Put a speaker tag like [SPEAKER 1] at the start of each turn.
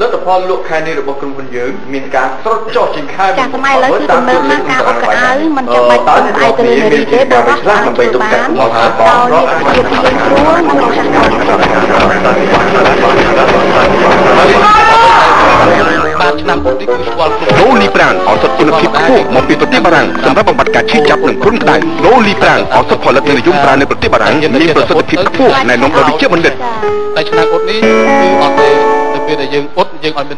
[SPEAKER 1] លទ្ធផលលក់ខែនេះរបស់ក្រុមហ៊ុនយើងមានការស្រុតចុះជាងខែ
[SPEAKER 2] ចាសម័យឥឡូវគឺទំនើបណាស់ការអត់កៅអៅមិនចាំបាច់ផ្អែកទៅលើនារីទេបើរស់អាចធ្វើបានដោយមានភាពងាយស្រួលនិងរហ័សទាន់
[SPEAKER 3] បានឆ្នាំពុទ្ធនេះគឺស្គាល់គ្រប់
[SPEAKER 4] ឡូលីប្រាំងឱសថគុណភាពខ្ពស់មកពីប្រទេសបារាំងសម្រាប់បំបត្តិការឈឺចាប់និងគ្រុនក្តៅឡូលីប្រាំងឱសថផលិតនិងនិយមប្រើនៅប្រទេសបារាំងមានប្រសិទ្ធភាពខ្ពស់ណែនាំដោយវិជ្ជបណ្ឌិត
[SPEAKER 3] តែឆ្នាំពុទ្ធនេះគឺអត់ទេនៅ ពេលដែលយើងអ៊ុតយើងអត់មាន